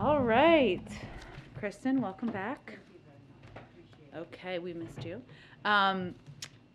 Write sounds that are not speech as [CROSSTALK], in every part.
All right. Kristen, welcome back. Okay, we missed you. Um,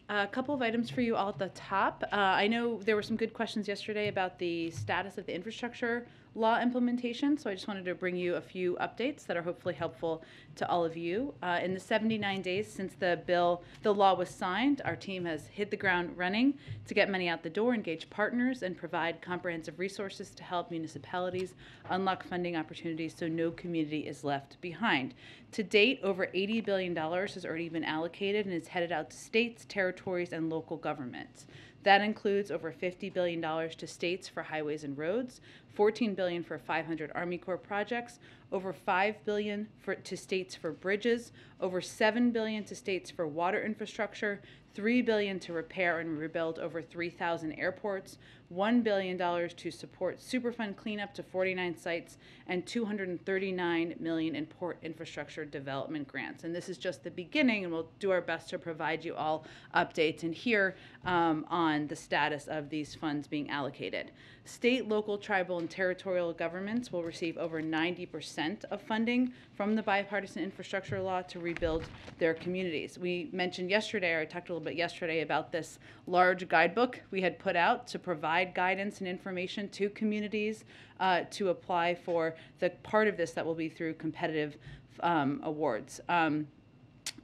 a couple of items for you all at the top. Uh, I know there were some good questions yesterday about the status of the infrastructure law implementation, so I just wanted to bring you a few updates that are hopefully helpful to all of you. Uh, in the 79 days since the bill, the law was signed, our team has hit the ground running to get money out the door, engage partners, and provide comprehensive resources to help municipalities unlock funding opportunities so no community is left behind. To date, over $80 billion has already been allocated and is headed out to states, territories, and local governments. That includes over $50 billion to states for highways and roads, 14 billion for 500 Army Corps projects, over 5 billion for, to states for bridges, over 7 billion to states for water infrastructure, 3 billion to repair and rebuild over 3,000 airports, 1 billion dollars to support Superfund cleanup to 49 sites, and 239 million in port infrastructure development grants. And this is just the beginning, and we'll do our best to provide you all updates and hear um, on the status of these funds being allocated. State, local, tribal, and territorial governments will receive over 90% of funding from the bipartisan infrastructure law to rebuild their communities. We mentioned yesterday, or I talked a little bit yesterday about this large guidebook we had put out to provide guidance and information to communities uh, to apply for the part of this that will be through competitive um, awards. Um,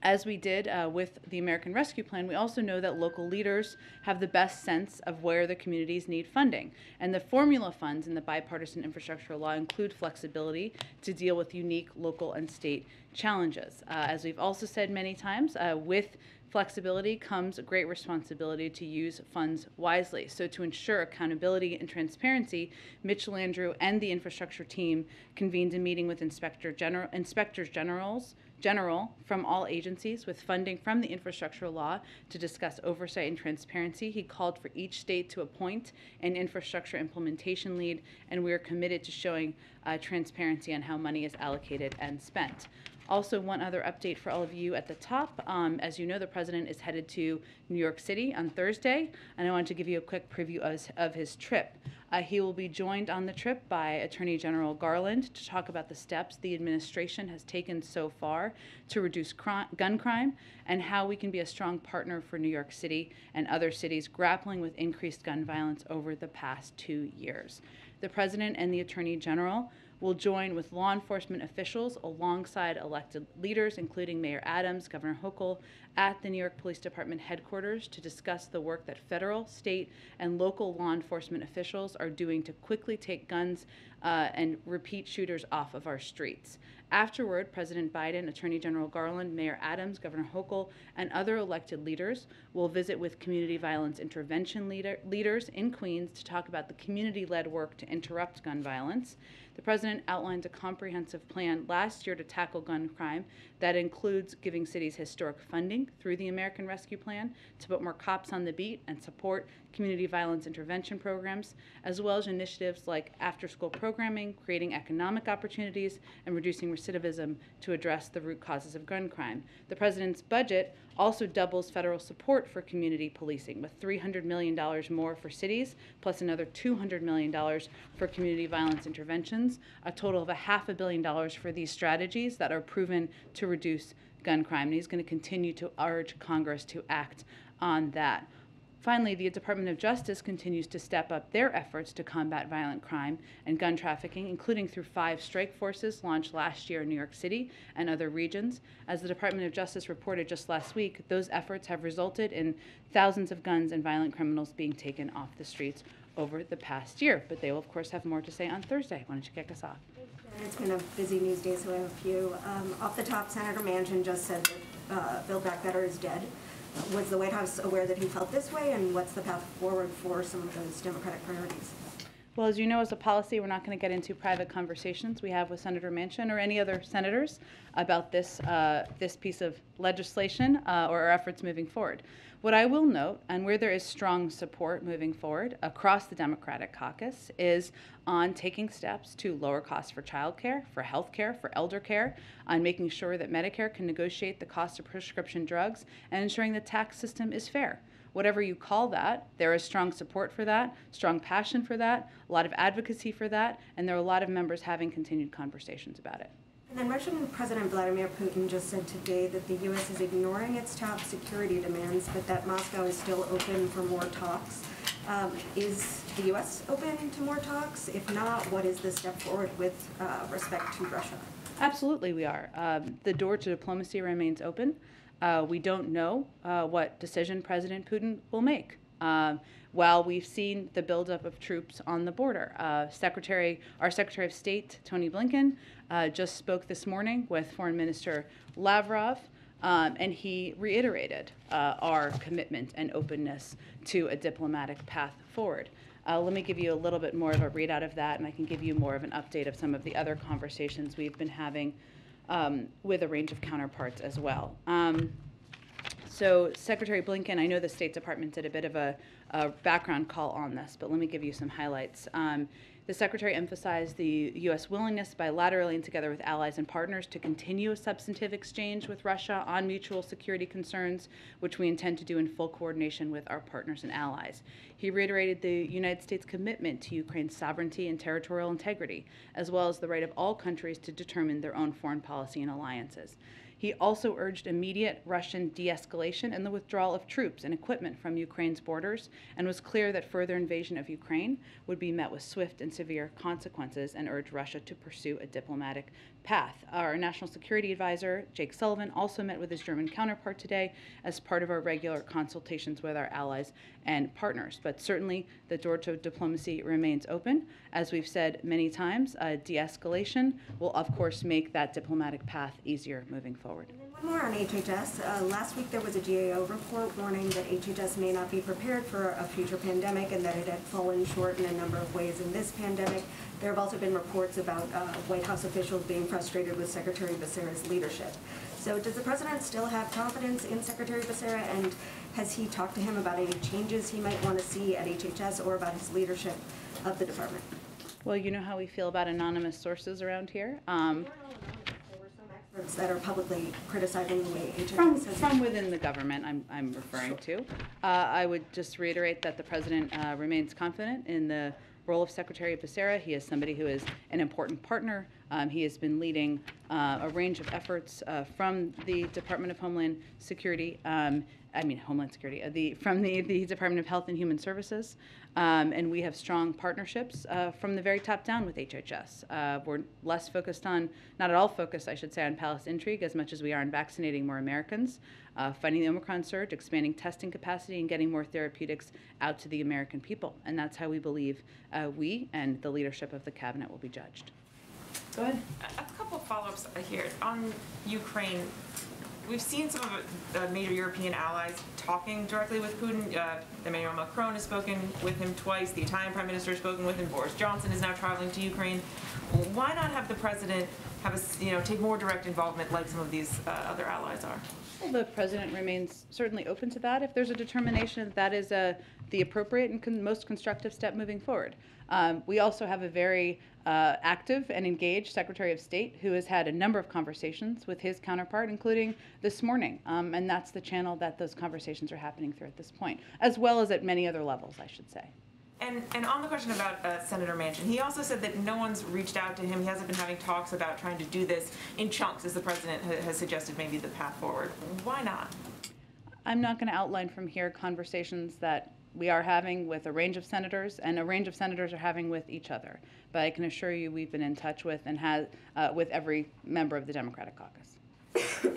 as we did uh, with the American Rescue Plan, we also know that local leaders have the best sense of where the communities need funding. And the formula funds in the bipartisan infrastructure law include flexibility to deal with unique local and state challenges. Uh, as we've also said many times, uh, with flexibility comes a great responsibility to use funds wisely. So to ensure accountability and transparency, Mitch Landrieu and the infrastructure team convened a meeting with Inspector General, inspectors generals general from all agencies with funding from the infrastructure law to discuss oversight and transparency. He called for each state to appoint an infrastructure implementation lead, and we are committed to showing uh, transparency on how money is allocated and spent. Also, one other update for all of you at the top. Um, as you know, the president is headed to New York City on Thursday, and I wanted to give you a quick preview of, of his trip. Uh, he will be joined on the trip by Attorney General Garland to talk about the steps the administration has taken so far to reduce cri- gun crime and how we can be a strong partner for New York City and other cities grappling with increased gun violence over the past two years. The President and the Attorney General will join with law enforcement officials alongside elected leaders, including Mayor Adams, Governor Hochul, at the New York Police Department headquarters to discuss the work that federal, state, and local law enforcement officials are doing to quickly take guns uh, and repeat shooters off of our streets. Afterward, President Biden, Attorney General Garland, Mayor Adams, Governor Hochul, and other elected leaders will visit with community violence intervention leader, leaders in Queens to talk about the community led work to interrupt gun violence. The president outlined a comprehensive plan last year to tackle gun crime that includes giving cities historic funding through the American Rescue Plan to put more cops on the beat and support community violence intervention programs, as well as initiatives like after school programming, creating economic opportunities, and reducing recidivism to address the root causes of gun crime. The president's budget also doubles federal support for community policing with $300 million more for cities, plus another $200 million for community violence interventions, a total of a half a billion dollars for these strategies that are proven to reduce gun crime. And he's going to continue to urge Congress to act on that. Finally, the Department of Justice continues to step up their efforts to combat violent crime and gun trafficking, including through five strike forces launched last year in New York City and other regions. As the Department of Justice reported just last week, those efforts have resulted in thousands of guns and violent criminals being taken off the streets over the past year. But they will, of course, have more to say on Thursday. Why don't you kick us off? It's been a busy news day, so I have a few. Um, off the top, Senator Manchin just said that uh, Build Back Better is dead. Was the White House aware that he felt this way, and what's the path forward for some of those Democratic priorities? Well, as you know, as a policy, we're not going to get into private conversations we have with Senator Manchin or any other senators about this uh, this piece of legislation uh, or our efforts moving forward. What I will note, and where there is strong support moving forward across the Democratic caucus, is on taking steps to lower costs for childcare, for health care, for elder care, on making sure that Medicare can negotiate the cost of prescription drugs, and ensuring the tax system is fair. Whatever you call that, there is strong support for that, strong passion for that, a lot of advocacy for that, and there are a lot of members having continued conversations about it. And then Russian President Vladimir Putin just said today that the U.S. is ignoring its top security demands, but that Moscow is still open for more talks. Um, Is the U.S. open to more talks? If not, what is the step forward with uh, respect to Russia? Absolutely, we are. Um, the door to diplomacy remains open. Uh, we don't know uh, what decision President Putin will make. Um, while we've seen the buildup of troops on the border, uh, Secretary, our Secretary of State Tony Blinken uh, just spoke this morning with Foreign Minister Lavrov, um, and he reiterated uh, our commitment and openness to a diplomatic path forward. Uh, let me give you a little bit more of a readout of that, and I can give you more of an update of some of the other conversations we've been having um, with a range of counterparts as well. Um, so Secretary Blinken, I know the State Department did a bit of a, a background call on this, but let me give you some highlights. Um, the Secretary emphasized the U.S. willingness bilaterally and together with allies and partners to continue a substantive exchange with Russia on mutual security concerns, which we intend to do in full coordination with our partners and allies. He reiterated the United States' commitment to Ukraine's sovereignty and territorial integrity, as well as the right of all countries to determine their own foreign policy and alliances. He also urged immediate Russian de escalation and the withdrawal of troops and equipment from Ukraine's borders, and was clear that further invasion of Ukraine would be met with swift and severe consequences, and urged Russia to pursue a diplomatic path. Our National Security Advisor, Jake Sullivan, also met with his German counterpart today as part of our regular consultations with our allies and partners. But certainly, the door to diplomacy remains open. As we've said many times, uh, de escalation will, of course, make that diplomatic path easier moving forward. More on HHS. Uh, last week there was a GAO report warning that HHS may not be prepared for a future pandemic and that it had fallen short in a number of ways in this pandemic. There have also been reports about uh, White House officials being frustrated with Secretary Becerra's leadership. So does the president still have confidence in Secretary Becerra and has he talked to him about any changes he might want to see at HHS or about his leadership of the department? Well, you know how we feel about anonymous sources around here. Um, experts that are publicly criticizing the way From, HHS has. from within the government, I'm, I'm referring to. Uh, I would just reiterate that the president uh, remains confident in the role of Secretary Becerra. He is somebody who is an important partner. Um, he has been leading uh, a range of efforts uh, from the Department of Homeland Security. Um, I mean Homeland Security, uh, the from the, the Department of Health and Human Services, um, and we have strong partnerships uh, from the very top down with HHS. Uh, we're less focused on, not at all focused, I should say, on palace intrigue as much as we are on vaccinating more Americans, uh, fighting the Omicron surge, expanding testing capacity, and getting more therapeutics out to the American people. And that's how we believe uh, we and the leadership of the cabinet will be judged. Go ahead. A a couple of follow-ups here. On Ukraine, we've seen some of the major European allies talking directly with Putin. Uh, Emmanuel Macron has spoken with him twice. The Italian Prime Minister has spoken with him. Boris Johnson is now traveling to Ukraine. Why not have the president have a, you know, take more direct involvement like some of these uh, other allies are? Well, the president remains certainly open to that if there's a determination that that is uh, the appropriate and con- most constructive step moving forward. Um, we also have a very uh, active and engaged Secretary of State who has had a number of conversations with his counterpart, including this morning. Um, and that's the channel that those conversations are happening through at this point, as well as at many other levels, I should say. And, and on the question about uh, Senator Manchin, he also said that no one's reached out to him. He hasn't been having talks about trying to do this in chunks, as the president ha- has suggested maybe the path forward. Why not? I'm not going to outline from here conversations that we are having with a range of senators and a range of senators are having with each other. But I can assure you we've been in touch with and has uh, with every member of the Democratic caucus.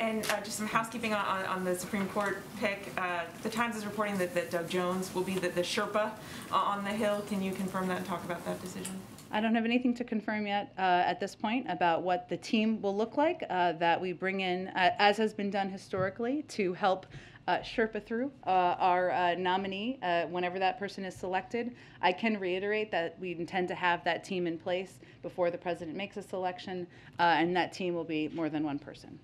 And uh, just some housekeeping on, on, on the Supreme Court pick. Uh, the Times is reporting that, that Doug Jones will be the, the Sherpa uh, on the Hill. Can you confirm that and talk about that decision? I don't have anything to confirm yet uh, at this point about what the team will look like uh, that we bring in, uh, as has been done historically, to help uh, Sherpa through uh, our uh, nominee uh, whenever that person is selected. I can reiterate that we intend to have that team in place before the president makes a selection, uh, and that team will be more than one person.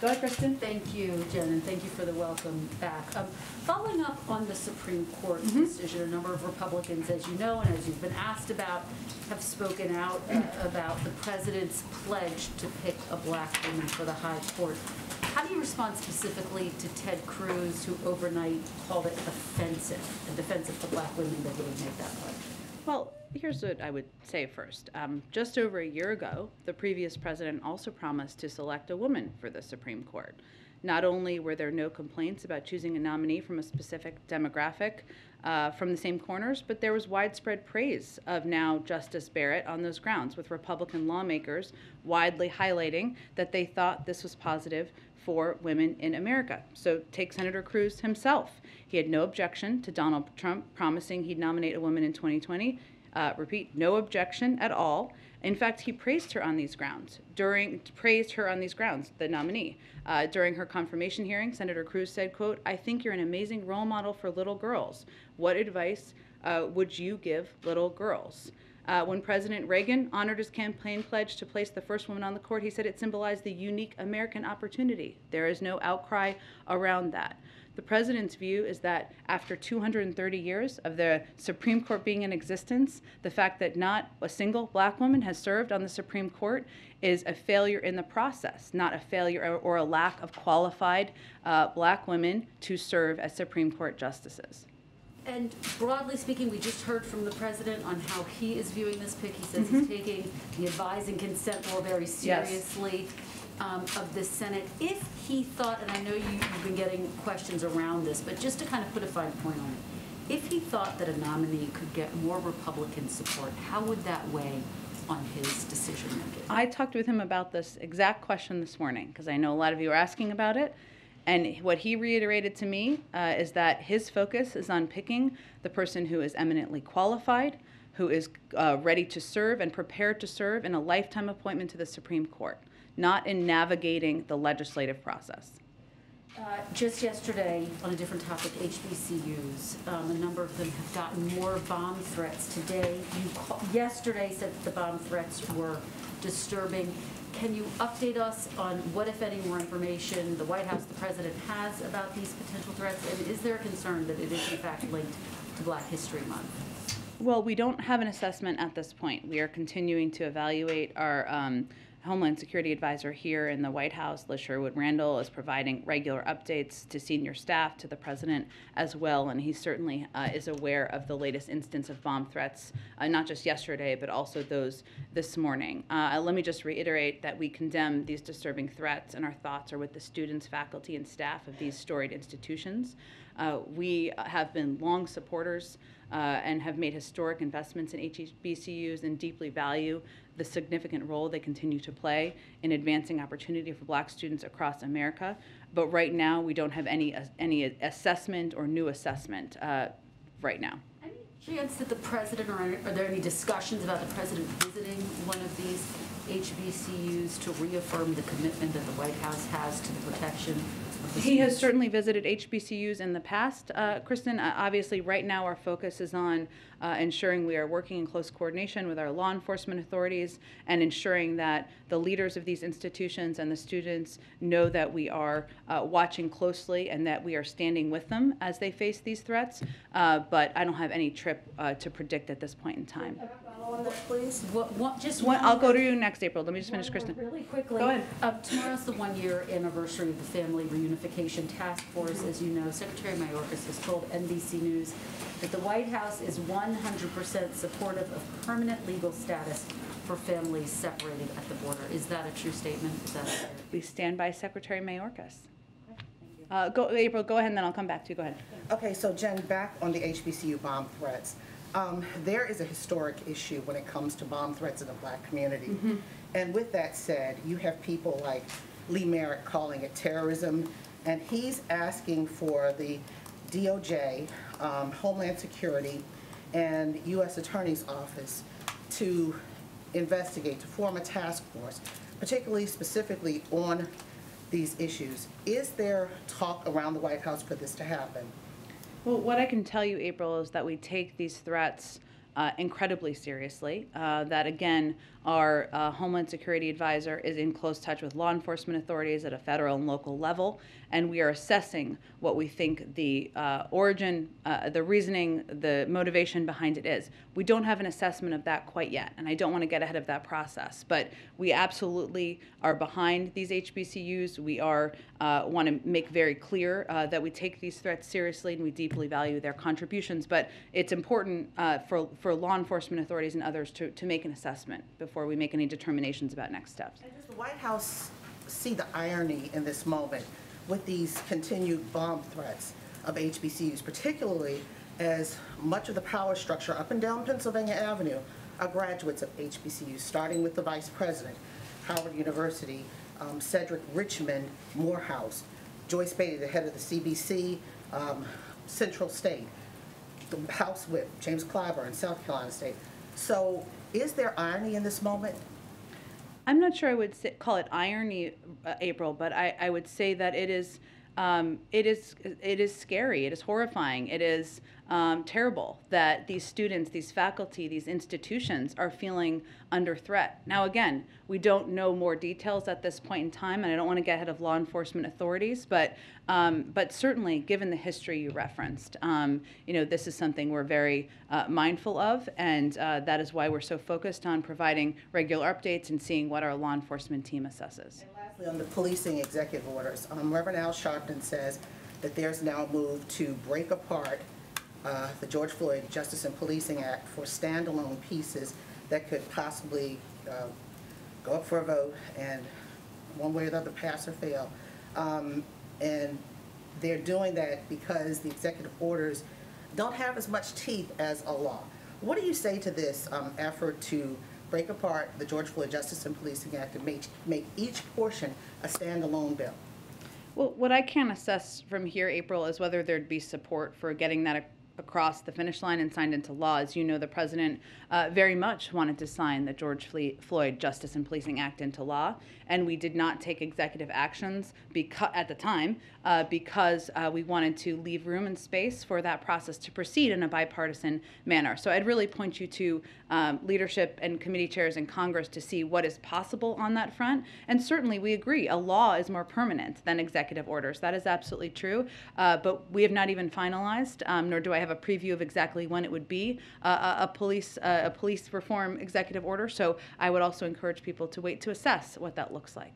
Go ahead, Kristen. Thank you, Jen, and thank you for the welcome back. Um, Following up on the Supreme Court Mm-hmm. decision, a number of Republicans, as you know, and as you've been asked about, have spoken out uh, about the president's pledge to pick a black woman for the high court. How do you respond specifically to Ted Cruz, who overnight called it offensive, and defensive to black women that wouldn't make that pledge? Well, here's what I would say first. Um, just over a year ago, the previous president also promised to select a woman for the Supreme Court. Not only were there no complaints about choosing a nominee from a specific demographic uh, from the same corners, but there was widespread praise of now Justice Barrett on those grounds, with Republican lawmakers widely highlighting that they thought this was positive for women in America. So take Senator Cruz himself. He had no objection to Donald Trump promising he'd nominate a woman in 2020. Uh, repeat, no objection at all. In fact, he praised her on these grounds. During praised her on these grounds, the nominee. Uh, during her confirmation hearing, Senator Cruz said, "quote I think you're an amazing role model for little girls. What advice uh, would you give little girls?" Uh, when President Reagan honored his campaign pledge to place the first woman on the court, he said it symbolized the unique American opportunity. There is no outcry around that. The president's view is that after 230 years of the Supreme Court being in existence, the fact that not a single black woman has served on the Supreme Court is a failure in the process, not a failure or, a lack of qualified uh, black women to serve as Supreme Court justices. And broadly speaking, we just heard from the president on how he is viewing this pick. He says he's taking the advise and consent law very Yes. seriously um, of the Senate. If he thought, and I know you- you've been getting questions around this, but just to kind of put a fine point on it, if he thought that a nominee could get more Republican support, how would that weigh on his decision-making? I talked with him about this exact question this morning because I know a lot of you are asking about it. And what he reiterated to me uh, is that his focus is on picking the person who is eminently qualified, who is uh, ready to serve and prepared to serve in a lifetime appointment to the Supreme Court, not in navigating the legislative process. Uh, Just yesterday, on a different topic, HBCUs, um, a number of them have gotten more bomb threats today. You yesterday said that the bomb threats were disturbing. Can you update us on what, if any, more information the White House, the President has about these potential threats? And is there a concern that it is in fact linked to Black History Month? Well, we don't have an assessment at this point. We are continuing to evaluate our um, Homeland Security Advisor here in the White House, Liz Sherwood Randall, is providing regular updates to senior staff, to the president as well, and he certainly uh, is aware of the latest instance of bomb threats, uh, not just yesterday, but also those this morning. Uh, let me just reiterate that we condemn these disturbing threats, and our thoughts are with the students, faculty, and staff of these storied institutions. Uh, we have been long supporters uh, and have made historic investments in HBCUs and deeply value the significant role they continue to play in advancing opportunity for black students across America. But right now, we don't have any, any assessment or new assessment uh, right now. Any chance that the president, or are there any discussions about the president visiting one of these HBCUs to reaffirm the commitment that the White House has to the protection He has certainly visited HBCUs in the past, uh, Kristen. Uh, Obviously, right now, our focus is on uh, ensuring we are working in close coordination with our law enforcement authorities and ensuring that the leaders of these institutions and the students know that we are uh, watching closely and that we are standing with them as they face these threats. Uh, But I don't have any trip uh, to predict at this point in time. Follow on that, please. What, what, just One, one. I'll go to you next April. Let me just finish, Kristen. Really quickly. Go ahead. Uh, Tomorrow's the one-year anniversary of the Family Reunification Task Force. As you know, Secretary Mayorkas has told NBC News that the White House is 100% supportive of permanent legal status for families separated at the border. Is that a true statement? Is that fair? We stand by Secretary Mayorkas. Uh, Go, April, go ahead, and then I'll come back to you. Go ahead. Okay, so Jen, back on the HBCU bomb threats. Um, there is a historic issue when it comes to bomb threats in the black community. And with that said, you have people like Lee Merritt calling it terrorism, and he's asking for the DOJ, um, Homeland Security, and U.S. Attorney's Office to investigate, to form a task force, particularly specifically on these issues. Is there talk around the White House for this to happen? Well, what I can tell you, April, is that we take these threats uh, incredibly seriously. Uh, that again, our uh, Homeland Security advisor is in close touch with law enforcement authorities at a federal and local level, and we are assessing what we think the uh, origin, uh, the reasoning, the motivation behind it is. We don't have an assessment of that quite yet, and I don't want to get ahead of that process. But we absolutely are behind these HBCUs. We are uh, want to make very clear uh, that we take these threats seriously and we deeply value their contributions. But it's important uh, for for law enforcement authorities and others to, to make an assessment before we make any determinations about next steps. And does the White House see the irony in this moment with these continued bomb threats of HBCUs, particularly as much of the power structure up and down Pennsylvania Avenue are graduates of HBCUs, starting with the vice president, Howard University, um, Cedric Richmond Morehouse, Joyce Beatty, the head of the CBC, um, Central State, the House Whip, James Clyburn, South Carolina State. So is there irony in this moment? I'm not sure I would say, call it irony, uh, April, but I, I would say that it is, um, it is, it is scary. It is horrifying. It is um, terrible that these students, these faculty, these institutions are feeling under threat. Now, again, we don't know more details at this point in time, and I don't want to get ahead of law enforcement authorities, but um, but certainly, given the history you referenced, um, you know, this is something we're very uh, mindful of, and uh, that is why we're so focused on providing regular updates and seeing what our law enforcement team assesses. Lastly, on the policing executive orders, um, Reverend Al Sharpton says that there's now a move to break apart uh, the George Floyd Justice and Policing Act for standalone pieces that could possibly uh, go up for a vote and one way or the other pass or fail. Um, And they're doing that because the executive orders don't have as much teeth as a law. What do you say to this um, effort to break apart the George Floyd Justice and Policing Act and make, make each portion a standalone bill? Well, what I can assess from here, April, is whether there'd be support for getting that across the finish line and signed into law. As you know, the president uh, very much wanted to sign the George Floyd Justice and Policing Act into law, and we did not take executive actions because at the time uh, because uh, we wanted to leave room and space for that process to proceed in a bipartisan manner. So I'd really point you to um, leadership and committee chairs in Congress to see what is possible on that front. And certainly, we agree a law is more permanent than executive orders. That is absolutely true. Uh, but we have not even finalized, um, nor do I have a preview of exactly when it would be uh, a, a police uh, a police reform executive order. So I would also encourage people to wait to assess what that looks like.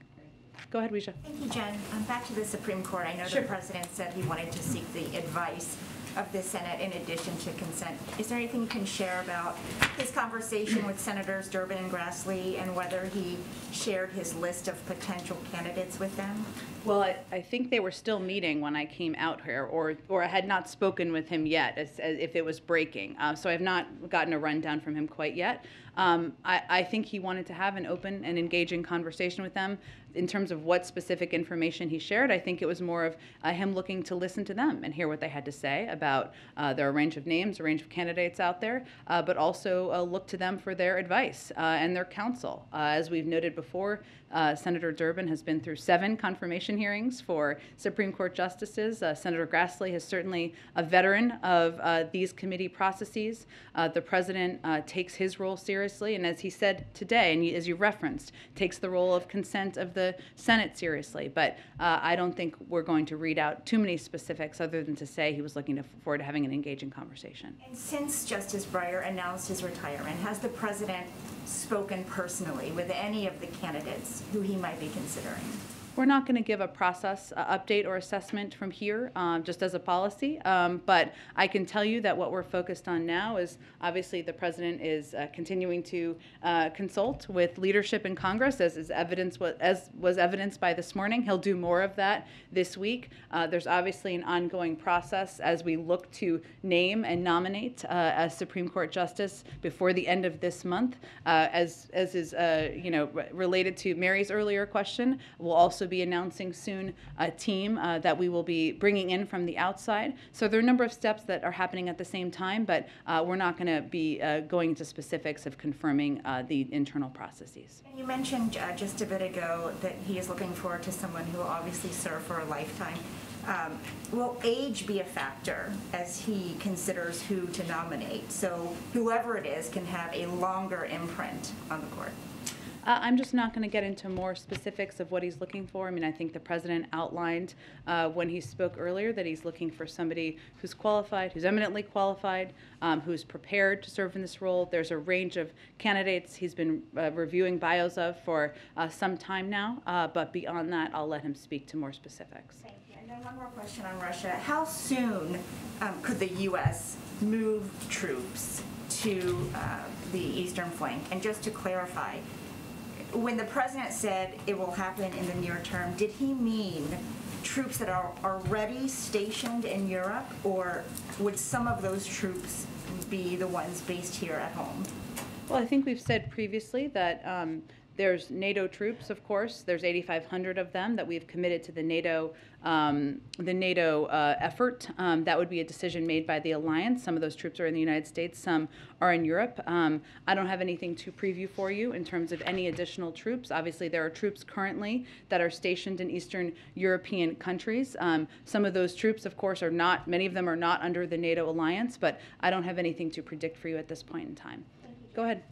Go ahead, Weijia. Thank you, Jen. Um, Back to the Supreme Court. I know Sure. the president said he wanted to seek the advice of the Senate in addition to consent. Is there anything you can share about his conversation with Senators Durbin and Grassley and whether he shared his list of potential candidates with them? Well, I, I think they were still meeting when I came out here, or, or I had not spoken with him yet, as, as if it was breaking. Uh, so I've not gotten a rundown from him quite yet. Um, I, I think he wanted to have an open and engaging conversation with them. In terms of what specific information he shared, I think it was more of uh, him looking to listen to them and hear what they had to say about uh, range of names, a range of candidates out there, uh, but also uh, look to them for their advice uh, and their counsel. Uh, as we've noted before, uh, Senator Durbin has been through seven confirmation hearings for Supreme Court justices. Uh, Senator Grassley is certainly a veteran of uh, these committee processes. Uh, the president uh, takes his role seriously, and as he said today, and as you referenced, takes the role of consent of the Senate seriously. But uh, I don't think we're going to read out too many specifics other than to say he was looking forward to having an engaging conversation. And since Justice Breyer announced his retirement, has the president spoken personally with any of the candidates who he might be considering? We're not going to give a process uh, update or assessment from here, um, just as a policy. Um, but I can tell you that what we're focused on now is obviously the president is uh, continuing to uh, consult with leadership in Congress, as is evidence as was evidenced by this morning. He'll do more of that this week. Uh, there's obviously an ongoing process as we look to name and nominate uh, a Supreme Court justice before the end of this month. Uh, as as is you know re- related to Mary's earlier question, we'll also be announcing soon a team uh, that we will be bringing in from the outside. So there are a number of steps that are happening at the same time, but uh, we're not going to be uh, going into specifics of confirming uh, the internal processes. And you mentioned uh, just a bit ago that he is looking forward to someone who will obviously serve for a lifetime. um, will age be a factor as he considers who to nominate? So whoever it is can have a longer imprint on the court? Uh, I'm just not going to get into more specifics of what he's looking for. I mean, I think the president outlined uh, when he spoke earlier that he's looking for somebody who's qualified, who's eminently qualified, um, who's prepared to serve in this role. There's a range of candidates he's been uh, reviewing bios of for uh, some time now, uh, but beyond that, I'll let him speak to more specifics. Thank you. And then one more question on Russia. How soon um, could the U.S. move troops to uh, the eastern flank? And just to clarify, when the president said it will happen in the near term, did he mean troops that are already stationed in Europe? Or would some of those troops be the ones based here at home? Well, I think we've said previously that um, there's NATO troops, of course. There's 8,500 of them that we've committed to the NATO, um, the NATO uh, effort. Um, that would be a decision made by the alliance. Some of those troops are in the United States. Some are in Europe. Um, I don't have anything to preview for you in terms of any additional troops. Obviously, there are troops currently that are stationed in Eastern European countries. Um, some of those troops, of course, are not. Many of them are not under the NATO alliance. But I don't have anything to predict for you at this point in time. Go ahead.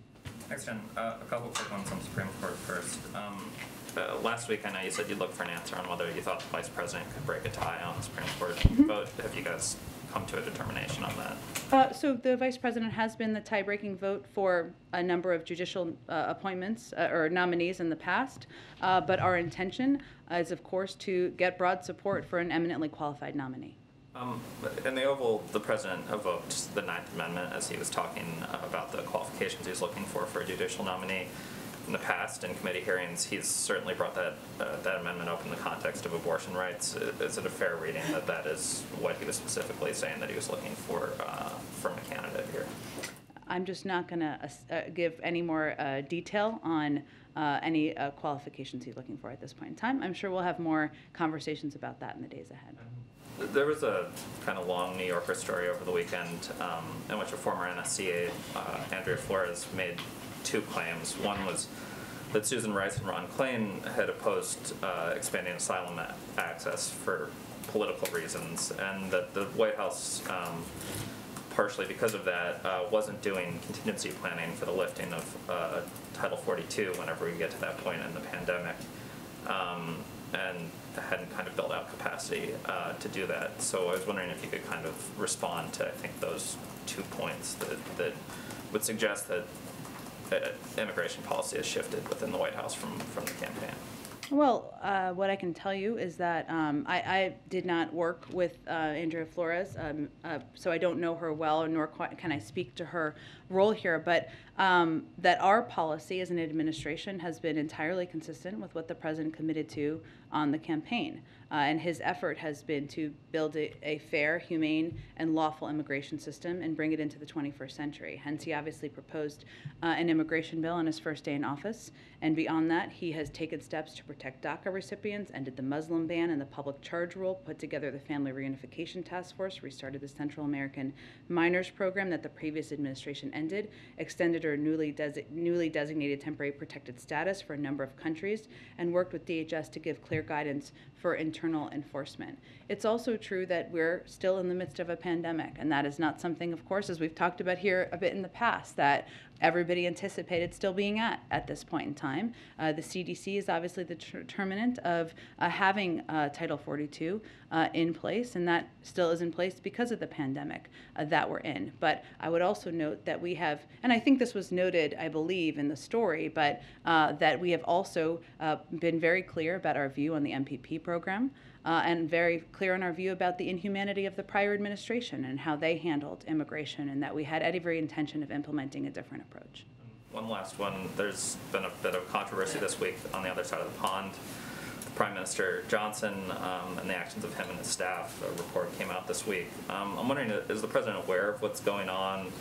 Thanks, Jen. Uh, a couple quick ones on Supreme Court first. Um, uh, last week, I know you said you'd look for an answer on whether you thought the vice president could break a tie on the Supreme Court [LAUGHS] vote. Have you guys come to a determination on that? Uh, So the vice president has been the tie-breaking vote for a number of judicial uh, appointments uh, or nominees in the past. Uh, But our intention is, of course, to get broad support for an eminently qualified nominee. Um, in the Oval, the president evoked the Ninth Amendment as he was talking uh, about the qualifications he's looking for for a judicial nominee. In the past, in committee hearings, he's certainly brought that uh, that amendment up in the context of abortion rights. Is it a fair reading that that is what he was specifically saying that he was looking for uh, from a candidate here? I'm just not going to give any more uh, detail on uh, any uh, qualifications he's looking for at this point in time. I'm sure we'll have more conversations about that in the days ahead. There was a kind of long New Yorker story over the weekend um, in which a former NSCA, uh, Andrea Flores, made two claims. One was that Susan Rice and Ron Klain had opposed uh, expanding asylum access for political reasons, and that the White House, um, partially because of that, uh, wasn't doing contingency planning for the lifting of uh, Title 42 whenever we get to that point in the pandemic um, and hadn't kind of built out capacity uh, to do that. So I was wondering if you could kind of respond to, I think, those two points that, that would suggest that uh, immigration policy has shifted within the White House from, from the campaign. Well, uh, what I can tell you is that um, I, I did not work with uh, Andrea Flores, um, uh, so I don't know her well, nor can I speak to her role here. But um, that our policy as an administration has been entirely consistent with what the president committed to on the campaign. Uh, and his effort has been to build a, a fair, humane, and lawful immigration system and bring it into the 21st century. Hence, he obviously proposed uh, an immigration bill on his first day in office. And beyond that, he has taken steps to protect DACA recipients, ended the Muslim ban and the public charge rule, put together the Family Reunification Task Force, restarted the Central American Minors Program that the previous administration ended, extended or newly, desi- newly designated temporary protected status for a number of countries, and worked with DHS to give clear guidance for internal enforcement. It's also true that we're still in the midst of a pandemic, and that is not something, of course, as we've talked about here a bit in the past, that everybody anticipated still being at at this point in time. Uh, the CDC is obviously the determinant of uh, having uh, Title 42 uh, in place, and that still is in place because of the pandemic uh, that we're in. But I would also note that we have, and I think this was noted, I believe, in the story, but uh, that we have also been very clear about our view on the MPP program. Uh, and very clear in our view about the inhumanity of the prior administration and how they handled immigration, and that we had every intention of implementing a different approach. One last one. There's been a bit of controversy this week on the other side of the pond. Prime Minister Johnson um, and the actions of him and his staff. A report came out this week. Um, I'm wondering, is the president aware of what's going on?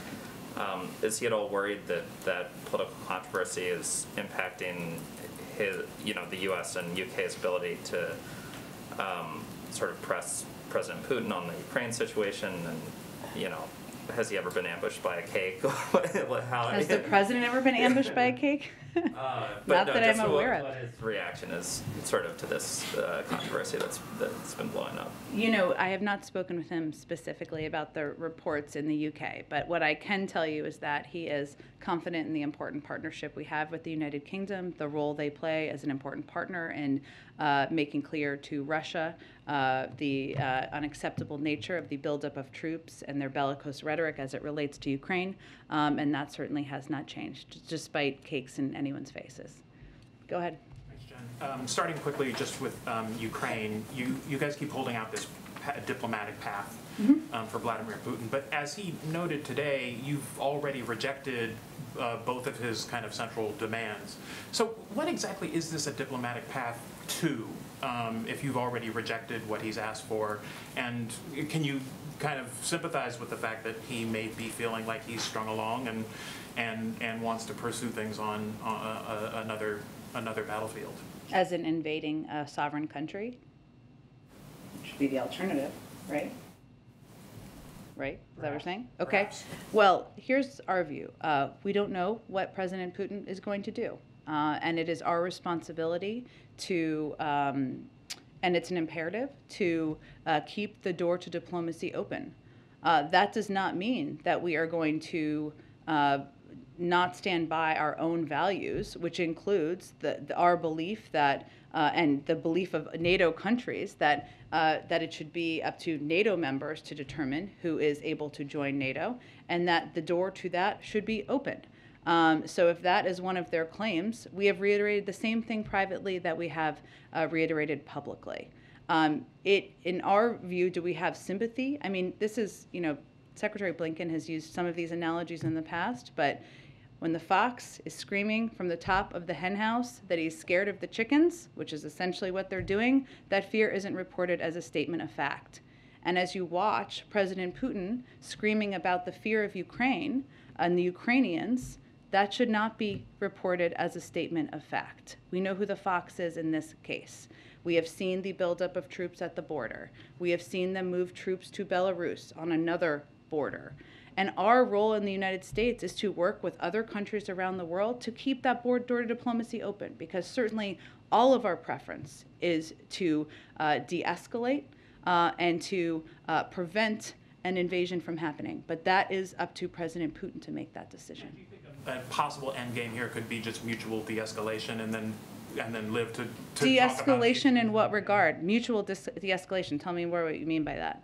Um, is he at all worried that that political controversy is impacting his, you know, the U.S. and U.K.'s ability to um, sort of press President Putin on the Ukraine situation? And you know, has he ever been ambushed by a cake? [LAUGHS] How, Has the [LAUGHS] president ever been ambushed by a cake? Uh, but Not no, that I'm what- aware of. What his reaction is sort of to this uh, controversy that's that's been blowing up. You know, I have not spoken with him specifically about the reports in the UK, but what I can tell you is that he is confident in the important partnership we have with the United Kingdom, the role they play as an important partner in uh, making clear to Russia uh, the uh, unacceptable nature of the buildup of troops and their bellicose rhetoric as it relates to Ukraine, um, and that certainly has not changed, despite cakes in anyone's faces. Go ahead. Thanks, Jen. Um, Starting quickly just with um, Ukraine, you, you guys keep holding out this diplomatic path um, for Vladimir Putin, but as he noted today, you've already rejected uh, both of his kind of central demands. So what exactly is this a diplomatic path to, um, if you've already rejected what he's asked for? And can you kind of sympathize with the fact that he may be feeling like he's strung along and, and, and wants to pursue things on, on a- a- another, another battlefield? As in invading a sovereign country? Should be the alternative, right? Right? Is that what we're saying? Okay. Perhaps. Well, here's our view. Uh, we don't know what President Putin is going to do. Uh, and it is our responsibility to, um, and it's an imperative, to uh, keep the door to diplomacy open. Uh, that does not mean that we are going to uh, not stand by our own values, which includes the, the, our belief that, uh, and the belief of NATO countries that uh, that it should be up to NATO members to determine who is able to join NATO, and that the door to that should be open. Um, so if that is one of their claims, we have reiterated the same thing privately that we have uh, reiterated publicly. Um, it, in our view, do we have sympathy? I mean, this is, you know, Secretary Blinken has used some of these analogies in the past, but when the fox is screaming from the top of the henhouse that he's scared of the chickens, which is essentially what they're doing, that fear isn't reported as a statement of fact. And as you watch President Putin screaming about the fear of Ukraine and the Ukrainians, that should not be reported as a statement of fact. We know who the fox is in this case. We have seen the buildup of troops at the border. We have seen them move troops to Belarus on another border. And our role in the United States is to work with other countries around the world to keep that to diplomacy open, because certainly all of our preference is to uh, de escalate uh, and to uh, prevent an invasion from happening. But that is up to President Putin to make that decision. A possible end game here could be just mutual de-escalation and then, and then live to, to De-escalation in what regard? Mutual dis- de-escalation. Tell me more what you mean by that.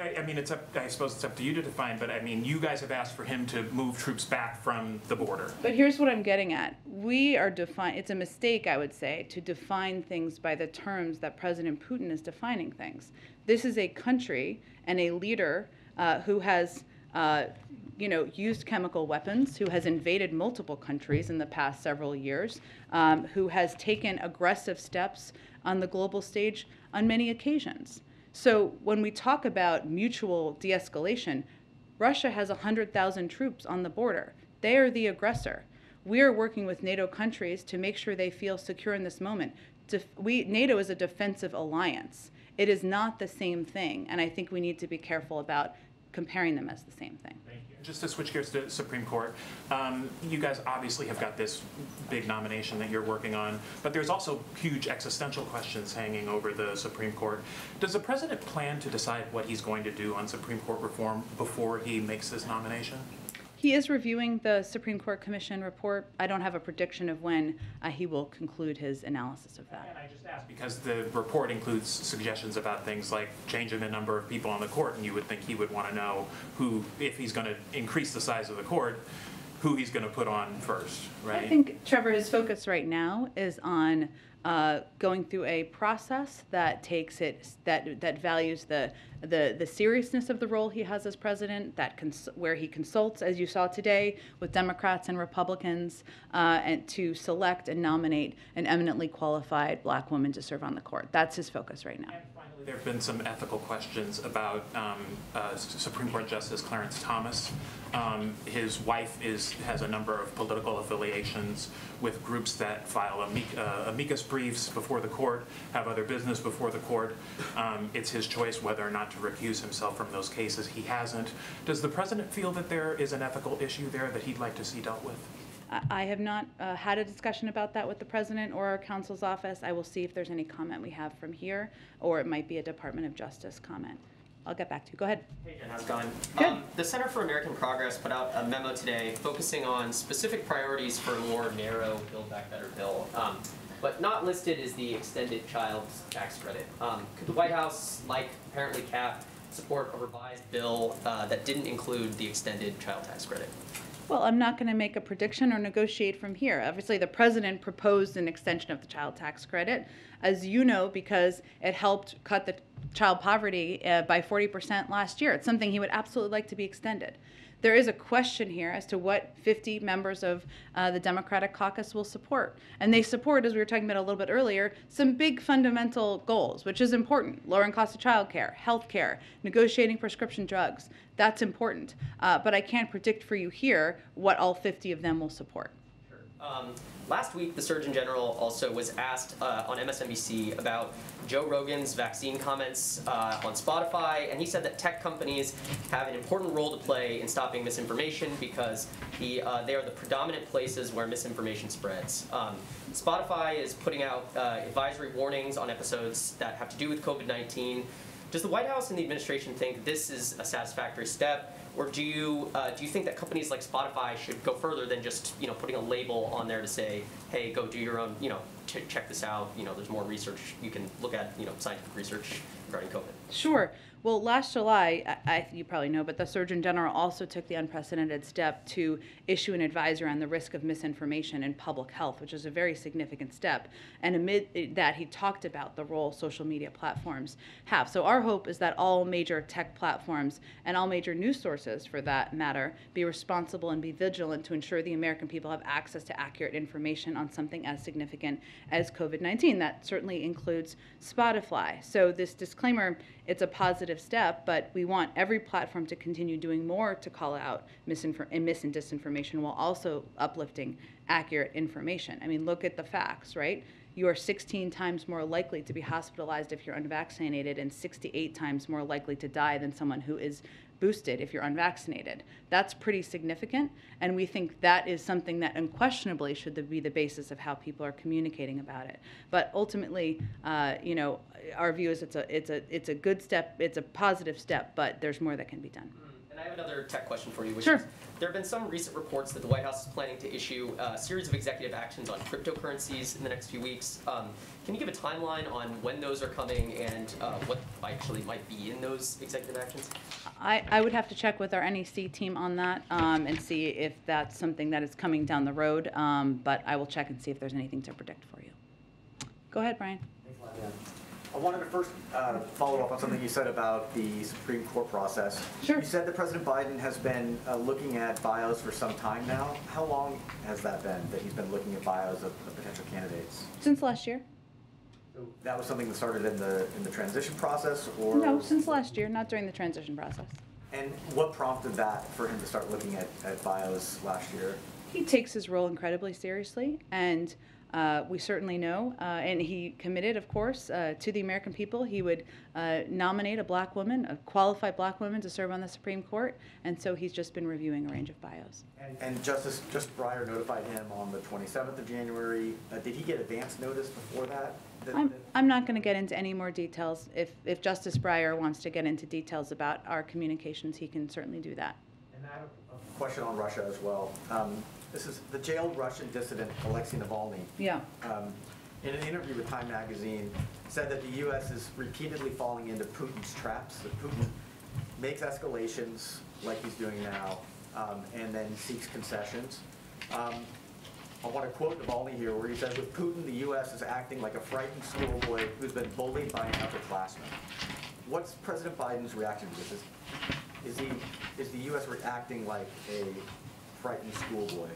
I, I- I mean, it's up, I suppose it's up to you to define, but I mean, you guys have asked for him to move troops back from the border. But here's what I'm getting at. We are define. It's a mistake, I would say, to define things by the terms that President Putin is defining things. This is a country and a leader uh, who has, uh, you know, used chemical weapons, who has invaded multiple countries in the past several years, um, who has taken aggressive steps on the global stage on many occasions. So when we talk about mutual de-escalation, Russia has 100,000 troops on the border. They are the aggressor. We are working with NATO countries to make sure they feel secure in this moment. Def- we, NATO is a defensive alliance. It is not the same thing, and I think we need to be careful about comparing them as the same thing. Just to switch gears to Supreme Court, um, you guys obviously have got this big nomination that you're working on, but there's also huge existential questions hanging over the Supreme Court. Does the president plan to decide what he's going to do on Supreme Court reform before he makes this nomination? He is reviewing the Supreme Court Commission report. I don't have a prediction of when uh, he will conclude his analysis of that. And I just asked because the report includes suggestions about things like changing the number of people on the court, and you would think he would want to know who, if he's going to increase the size of the court, who he's going to put on first, right? I think, Trevor, his focus right now is on uh, going through a process that takes it, that, that values the, the, the seriousness of the role he has as president, that cons- where he consults, as you saw today, with Democrats and Republicans, uh, and to select and nominate an eminently qualified black woman to serve on the court. That's his focus right now. There have been some ethical questions about um, uh, Supreme Court Justice Clarence Thomas. Um, His wife is, has a number of political affiliations with groups that file amic- uh, amicus briefs before the court, have other business before the court. Um, It's his choice whether or not to recuse himself from those cases. He hasn't. Does the president feel that there is an ethical issue there that he'd like to see dealt with? I I have not uh, had a discussion about that with the president or our counsel's office. I will see if there's any comment we have from here, or it might be a Department of Justice comment. I'll get back to you. Go ahead. Hey Jen, how's it going? Good. Um, the Center for American Progress put out a memo today focusing on specific priorities for a more narrow Build Back Better bill. Um, but not listed is the extended child tax credit. Um, could the White House, like apparently CAP, support a revised bill uh, that didn't include the extended child tax credit? Well, I'm not going to make a prediction or negotiate from here. Obviously, the president proposed an extension of the child tax credit, as you know, because it helped cut the child poverty uh, by 40% last year. It's something he would absolutely like to be extended. There is a question here as to what 50 members of uh, the Democratic caucus will support. And they support, as we were talking about a little bit earlier, some big fundamental goals, which is important lowering cost of childcare, health care, negotiating prescription drugs. That's important. Uh, but I can't predict for you here what all 50 of them will support. Um, last week, the Surgeon General also was asked uh, on MSNBC about Joe Rogan's vaccine comments uh, on Spotify, and he said that tech companies have an important role to play in stopping misinformation because the, uh, they are the predominant places where misinformation spreads. Um, Spotify is putting out uh, advisory warnings on episodes that have to do with COVID 19. Does the White House and the administration think this is a satisfactory step? Or do you uh, do you think that companies like Spotify should go further than just you know putting a label on there to say, hey, go do your own you know ch- check this out. You know, there's more research you can look at. You know, scientific research regarding COVID. Sure. Well, last July, I, I, you probably know, but the Surgeon General also took the unprecedented step to issue an advisory on the risk of misinformation in public health, which is a very significant step. And amid that, he talked about the role social media platforms have. So our hope is that all major tech platforms and all major news sources, for that matter, be responsible and be vigilant to ensure the American people have access to accurate information on something as significant as COVID-19. That certainly includes Spotify. So this disclaimer, it's a positive step, but we want every platform to continue doing more to call out misinfor- and mis and disinformation while also uplifting accurate information. I mean, look at the facts, right? You are 16 times more likely to be hospitalized if you're unvaccinated and 68 times more likely to die than someone who is boosted if you're unvaccinated. That's pretty significant, and we think that is something that unquestionably should be the basis of how people are communicating about it. But ultimately, uh, you know, our view is it's a it's a it's a good step, it's a positive step, but there's more that can be done. And I have another tech question for you, which Sure. is there have been some recent reports that the White House is planning to issue a series of executive actions on cryptocurrencies in the next few weeks. Um, can you give a timeline on when those are coming and uh, what actually might be in those executive actions? I, I would have to check with our NEC team on that um, and see if that's something that is coming down the road. Um, but I will check and see if there's anything to predict for you. Go ahead, Brian. Thanks a lot, Dan. I wanted to first uh, follow up on something you said about the Supreme Court process. Sure. You said that President Biden has been uh, looking at bios for some time now. How long has that been, that he's been looking at bios of of potential candidates? Since last year? That was something that started in the, in the transition process, or? No, since last year, not during the transition process. And what prompted that for him to start looking at, at bios last year? He takes his role incredibly seriously, and uh, we certainly know, uh, and he committed, of course, uh, to the American people. He would uh, nominate a black woman, a qualified black woman, to serve on the Supreme Court, and so he's just been reviewing a range of bios. And- And Justice, Justice Breyer notified him on the 27th of January. Uh, Did he get advance notice before that? I'm, I'm not going to get into any more details. If, if Justice Breyer wants to get into details about our communications, he can certainly do that. And I have a question on Russia as well. Um, This is the jailed Russian dissident Alexei Navalny. Yeah. um, In an interview with Time Magazine, said that the U.S. is repeatedly falling into Putin's traps, that Putin makes escalations like he's doing now, um, and then seeks concessions. Um, I want to quote Navalny here, where he says, "With Putin, the U.S. is acting like a frightened schoolboy who's been bullied by an upperclassman." What's President Biden's reaction to this? Is- Is he, is the U.S. reacting like a frightened schoolboy?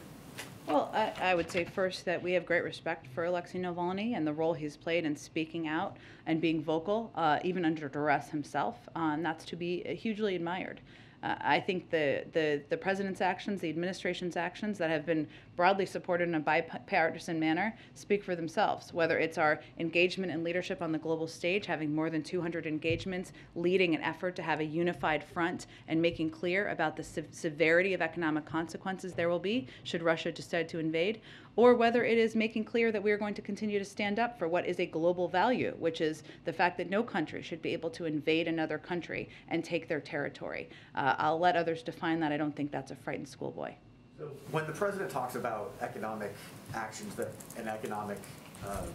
Well, I, I would say first that we have great respect for Alexei Navalny and the role he's played in speaking out and being vocal, uh, even under duress himself, uh, and that's to be hugely admired. Uh, I think the, the, the president's actions, the administration's actions that have been broadly supported in a bipartisan manner speak for themselves. Whether it's our engagement and leadership on the global stage, having more than 200 engagements, leading an effort to have a unified front, and making clear about the se- severity of economic consequences there will be should Russia decide to invade, or whether it is making clear that we are going to continue to stand up for what is a global value, which is the fact that no country should be able to invade another country and take their territory. Uh, I'll let others define that. I don't think that's a frightened schoolboy. When the president talks about economic actions that, and economic um,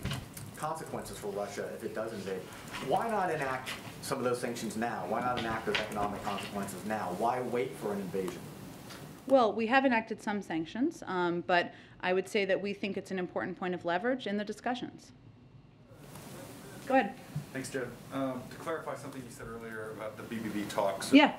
consequences for Russia if it does invade, why not enact some of those sanctions now? Why not enact those economic consequences now? Why wait for an invasion? Well, we have enacted some sanctions, um, but I would say that we think it's an important point of leverage in the discussions. Go ahead. Thanks, Jen. Um, To clarify something you said earlier about the BBB talks. Yeah.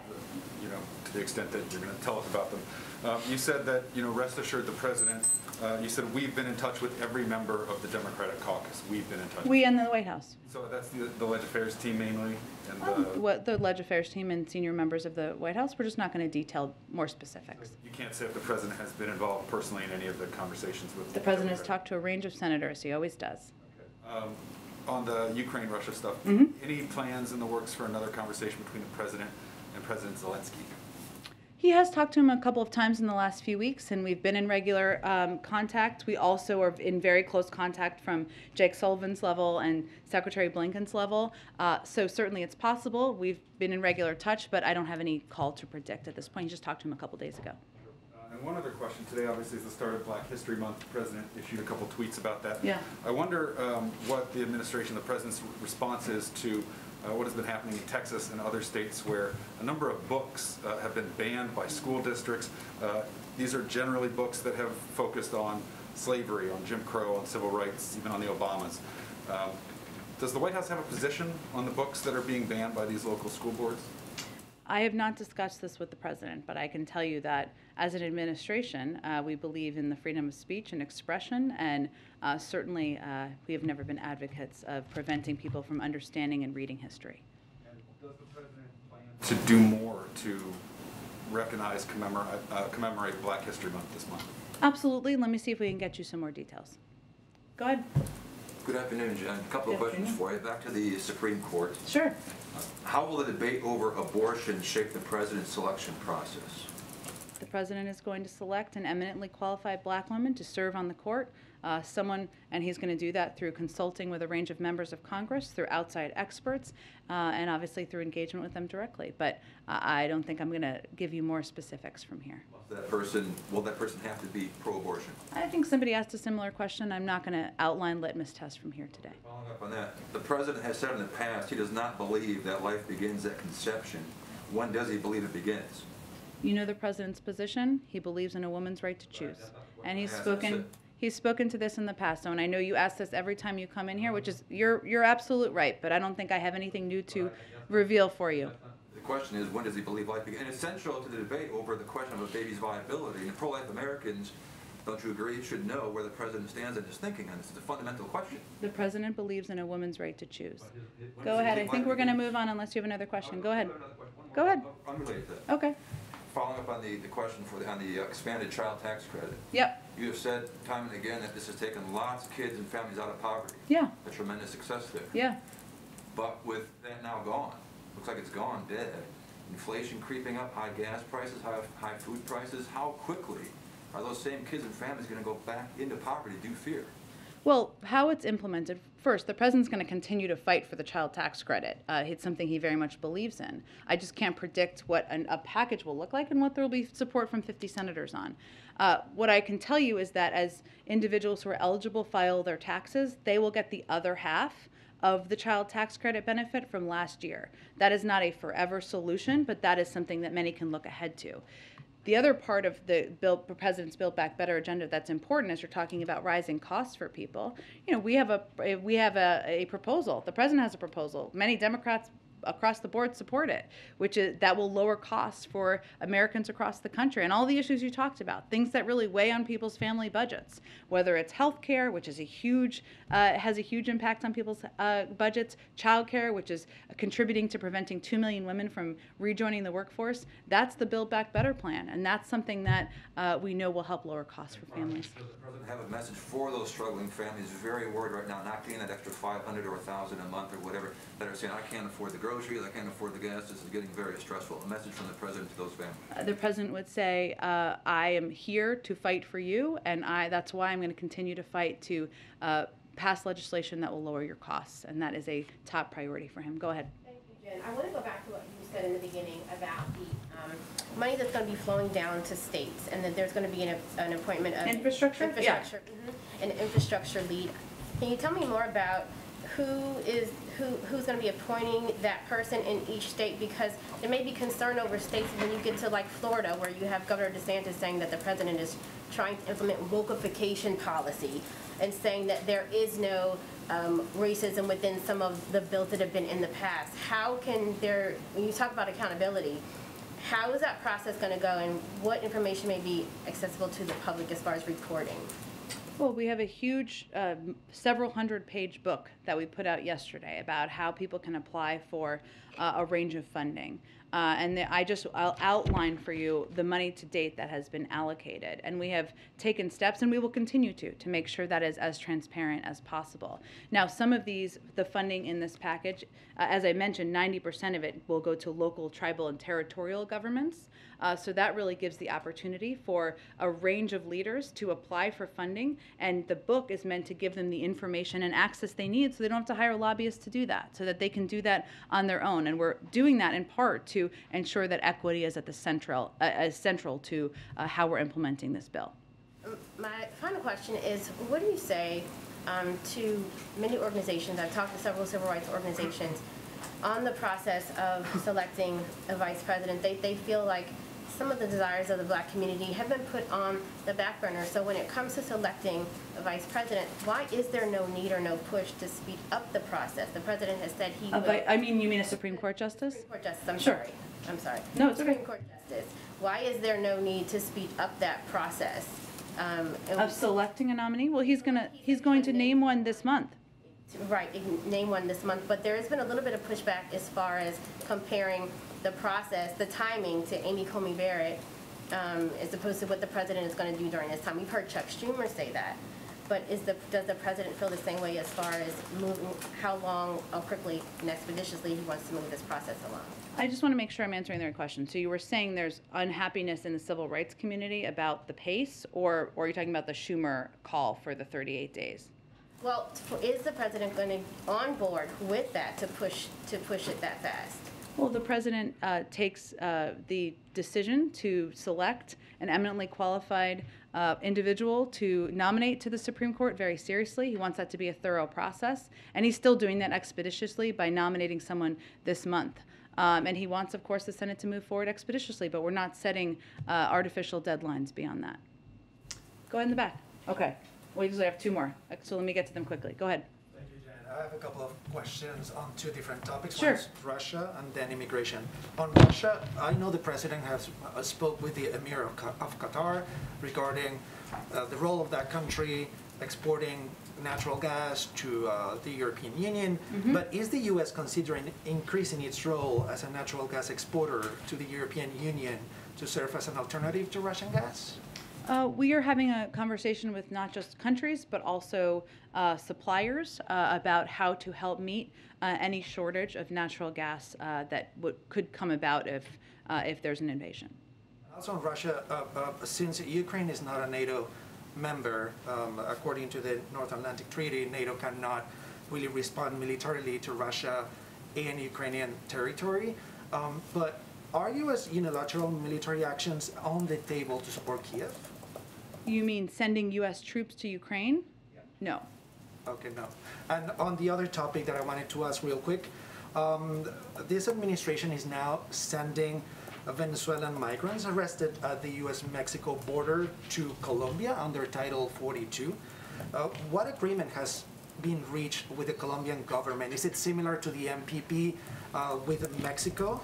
You know, to the extent that you're going to tell us about them. Um, You said that, you know, rest assured the president, uh, you said, "We've been in touch with every member of the Democratic caucus. We've been in touch." We and the White House. So that's the the Ledge Affairs team mainly and Um, the, What the Ledge Affairs team and senior members of the White House, we're just not going to detail more specifics. you can't say if the president has been involved personally in any of the conversations with. The president has talked to a range of senators, he always does. Um, On the Ukraine-Russia stuff, Mhm. any plans in the works for another conversation between the president and President Zelensky? He has talked to him a couple of times in the last few weeks, and we've been in regular um, contact. We also are in very close contact from Jake Sullivan's level and Secretary Blinken's level. Uh, so certainly it's possible. We've been in regular touch, but I don't have any call to predict at this point. He just talked to him a couple days ago. One other question, today obviously is the start of Black History Month, the president issued a couple tweets about that. Yeah. I wonder um, what the administration, the president's response is to uh, what has been happening in Texas and other states where a number of books uh, have been banned by school districts. Uh, These are generally books that have focused on slavery, on Jim Crow, on civil rights, even on the Obamas. Um, Does the White House have a position on the books that are being banned by these local school boards? I have not discussed this with the president, but I can tell you that as an administration, uh, we believe in the freedom of speech and expression, and uh, certainly uh, we have never been advocates of preventing people from understanding and reading history. Does the president plan to do more to recognize, commemorate, uh, commemorate Black History Month this month? Absolutely. Let me see if we can get you some more details. Go ahead. Good afternoon, Jen. A couple of Good questions for you. Back to the Supreme Court. Sure. How will the debate over abortion shape the president's selection process? The president is going to select an eminently qualified black woman to serve on the court. Uh, someone, and he's going to do that through consulting with a range of members of Congress, through outside experts, uh, and obviously through engagement with them directly. But uh, I don't think I'm going to give you more specifics from here. That person, will that person have to be pro-abortion? I think somebody asked a similar question. I'm not going to outline litmus tests from here today. Following up on that, the president has said in the past he does not believe that life begins at conception. When does he believe it begins? You know the president's position. He believes in a woman's right to choose, and he's spoken. He's spoken to this in the past, so and I know you ask this every time you come in here, which is you're you're absolute right, but I don't think I have anything new to reveal for you. The question is, when does he believe life begins? And it's central to the debate over the question of a baby's viability. And pro-life Americans, don't you agree, should know where the president stands in his thinking on this. It's a fundamental question. The president believes in a woman's right to choose. When Go ahead. I think we're going to move on unless you have another question. Uh, go ahead. have another question. One more. Go ahead. Okay. Following up on the, the question for the, on the uh, expanded child tax credit. Yep. You have said time and again that this has taken lots of kids and families out of poverty. Yeah. A tremendous success there. Yeah. But with that now gone, looks like it's gone, dead, inflation creeping up, high gas prices, high, high food prices, how quickly are those same kids and families gonna go back into poverty, do you fear? Well, how it's implemented, first, the president's going to continue to fight for the child tax credit. Uh, it's something he very much believes in. I just can't predict what an, a package will look like and what there will be support from 50 senators on. Uh, what I can tell you is that as individuals who are eligible file their taxes, they will get the other half of the child tax credit benefit from last year. That is not a forever solution, but that is something that many can look ahead to. The other part of the the president's Build Back Better agenda that's important as you're talking about rising costs for people. You know, we have a we have a, a proposal. The president has a proposal. Many Democrats across the board support it, which is that will lower costs for Americans across the country and all the issues you talked about, things that really weigh on people's family budgets, whether it's health care, which is a huge uh, has a huge impact on people's uh, budgets, childcare, which is contributing to preventing two million women from rejoining the workforce. That's the Build Back Better plan, and that's something that uh, we know will help lower costs for families. Does the president have a message for those struggling families, very worried right now, not getting that extra five hundred or a thousand a month or whatever, that are saying, I can't afford the groceries, I can't afford the gas, this is getting very stressful. A message from the president to those families. Uh, the president would say, uh, "I am here to fight for you, and I that's why I'm going to continue to fight to uh, pass legislation that will lower your costs, and that is a top priority for him." Go ahead. Thank you, Jen. I want to go back to what you said in the beginning about the um, money that's going to be flowing down to states, and that there's going to be an, an appointment of Infrastructure? Yeah. infrastructure, mhm, an infrastructure lead. Can you tell me more about who is who who's going to be appointing that person in each state? Because there may be concern over states when you get to like Florida, where you have Governor DeSantis saying that the president is trying to implement wokeification policy and saying that there is no um, racism within some of the bills that have been in the past. How can there, when you talk about accountability, how is that process going to go and what information may be accessible to the public as far as reporting? Well, we have a huge, uh, several hundred page book that we put out yesterday about how people can apply for uh, a range of funding. Uh, and the, I just I'll outline for you the money to date that has been allocated. And we have taken steps, and we will continue to, to make sure that is as transparent as possible. Now, some of these, the funding in this package, uh, as I mentioned, 90% of it will go to local, tribal, and territorial governments. Uh, so that really gives the opportunity for a range of leaders to apply for funding. And the book is meant to give them the information and access they need so they don't have to hire lobbyists to do that, so that they can do that on their own. And we're doing that in part to ensure that equity is at the central, uh, as central to uh, how we're implementing this bill. My final question is, what do you say um, to many organizations, I've talked to several civil rights organizations, on the process of selecting a vice president? They, they feel like some of the desires of the black community have been put on the back burner. So when it comes to selecting a vice president, why is there no need or no push to speed up the process? The president has said he A will. I mean, you mean a Supreme Court justice? Supreme Court Justice, I'm Sure. sorry, I'm sorry. No, it's okay. Supreme Court Justice. Why is there no need to speed up that process? Um, Of selecting a nominee? Well, he's gonna, he's going to name one this month. Right, name one this month, but there has been a little bit of pushback as far as comparing the process, the timing to Amy Coney Barrett um, as opposed to what the president is gonna do during this time. We've heard Chuck Schumer say that. But is the, does the president feel the same way as far as moving, how long, how quickly and expeditiously he wants to move this process along? I just want to make sure I'm answering the right question. So you were saying there's unhappiness in the civil rights community about the pace, or, or are you talking about the Schumer call for the 38 days? Well, is the president going to on board with that to push, to push it that fast? Well, the president uh, takes uh, the decision to select an eminently qualified uh, individual to nominate to the Supreme Court very seriously. He wants that to be a thorough process, and he's still doing that expeditiously by nominating someone this month. Um, and he wants, of course, the Senate to move forward expeditiously, but we're not setting uh, artificial deadlines beyond that. Go ahead in the back. Okay. We usually have two more, so let me get to them quickly. Go ahead. Thank you, Jen. I have a couple of questions on two different topics. Sure. One is Russia and then immigration. On Russia, I know the president has uh, spoke with the Emir of, of Qatar regarding uh, the role of that country exporting natural gas to uh, the European Union. Mm-hmm. But is the U.S. considering increasing its role as a natural gas exporter to the European Union to serve as an alternative to Russian gas? Uh, we are having a conversation with not just countries, but also uh, suppliers uh, about how to help meet uh, any shortage of natural gas uh, that could come about if, uh, if there's an invasion. Also on Russia, since Ukraine is not a NATO member, um, according to the North Atlantic Treaty, NATO cannot really respond militarily to Russia in Ukrainian territory. Um, but are U.S. unilateral military actions on the table to support Kiev? You mean sending U.S. troops to Ukraine? No. Okay, no. And on the other topic that I wanted to ask real quick, um, this administration is now sending Venezuelan migrants arrested at the U.S.-Mexico border to Colombia under Title 42. Uh, what agreement has been reached with the Colombian government? Is it similar to the MPP uh, with Mexico?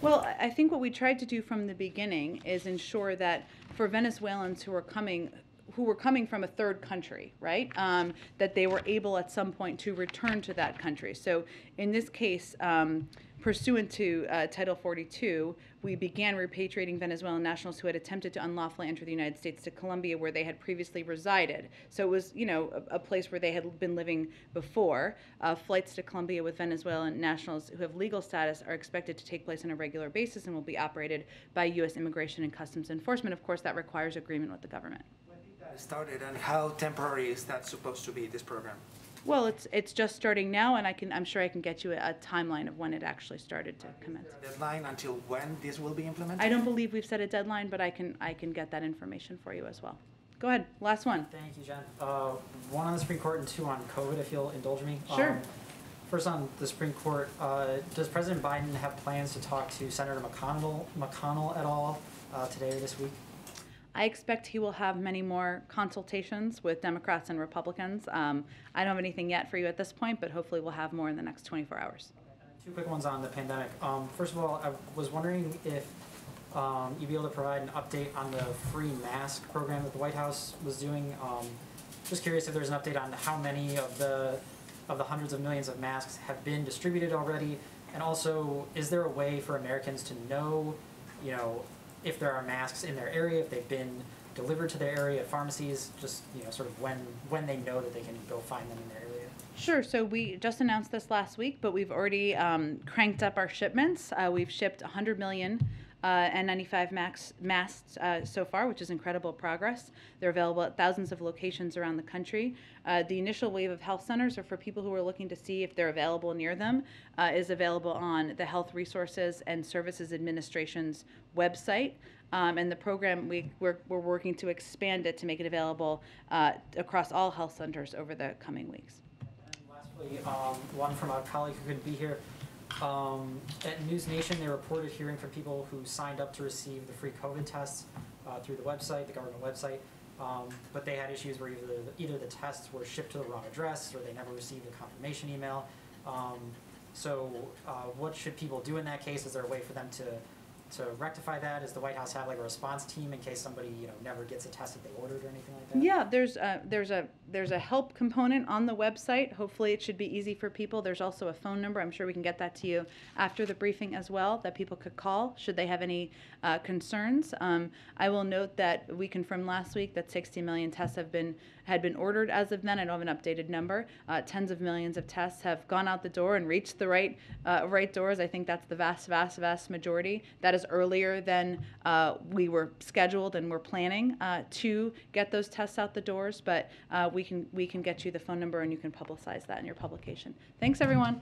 Well, I think what we tried to do from the beginning is ensure that for Venezuelans who are coming, who were coming from a third country, right, um, that they were able at some point to return to that country. So in this case, um, pursuant to uh, Title 42, we began repatriating Venezuelan nationals who had attempted to unlawfully enter the United States to Colombia, where they had previously resided. So it was, you know, a, a place where they had been living before. Uh, flights to Colombia with Venezuelan nationals who have legal status are expected to take place on a regular basis and will be operated by U.S. Immigration and Customs Enforcement. Of course, that requires agreement with the government. That started and how temporary is that supposed to be, this program? Well, it's it's just starting now, and I can I'm sure I can get you a, a timeline of when it actually started to commence. Deadline until when this will be implemented? I don't believe we've set a deadline, but I can I can get that information for you as well. Go ahead, last one. Thank you, Jen. Uh, One on the Supreme Court and two on COVID, if you'll indulge me. Sure. Um, First on the Supreme Court, uh, does President Biden have plans to talk to Senator McConnell, McConnell at all uh, today or this week? I expect he will have many more consultations with Democrats and Republicans. Um, I don't have anything yet for you at this point, but hopefully we'll have more in the next 24 hours. Two quick ones on the pandemic. Um, First of all, I was wondering if um, you'd be able to provide an update on the free mask program that the White House was doing. Um, Just curious if there's an update on how many of the, of the hundreds of millions of masks have been distributed already? And also, is there a way for Americans to know, you know, if there are masks in their area, if they've been delivered to their area pharmacies, just, you know, sort of when, when they know that they can go find them in their area? Sure. So we just announced this last week, but we've already um, cranked up our shipments. Uh, we've shipped 100 million uh, N95 max, masks uh, so far, which is incredible progress. They're available at thousands of locations around the country. Uh, the initial wave of health centers, or for people who are looking to see if they're available near them, uh, is available on the Health Resources and Services Administration's website. Um, and the program, we, we're, we're working to expand it to make it available uh, across all health centers over the coming weeks. And lastly, um, one from a colleague who couldn't be here. Um, at News Nation, they reported hearing from people who signed up to receive the free COVID tests uh, through the website, the government website. Um, but they had issues where either, either the tests were shipped to the wrong address or they never received a confirmation email. Um, so, uh, what should people do in that case? Is there a way for them to to rectify that? Does the White House have like a response team in case somebody you know never gets a test that they ordered or anything like that? Yeah, there's a, there's a there's a help component on the website. Hopefully, it should be easy for people. There's also a phone number. I'm sure we can get that to you after the briefing as well that people could call should they have any uh, concerns. Um, I will note that we confirmed last week that 60 million tests have been had been ordered as of then. I don't have an updated number. Uh, tens of millions of tests have gone out the door and reached the right uh, right doors. I think that's the vast, vast, vast majority. That is earlier than uh, we were scheduled and we're planning uh, to get those tests out the doors. But uh, we can we can get you the phone number and you can publicize that in your publication. Thanks, everyone.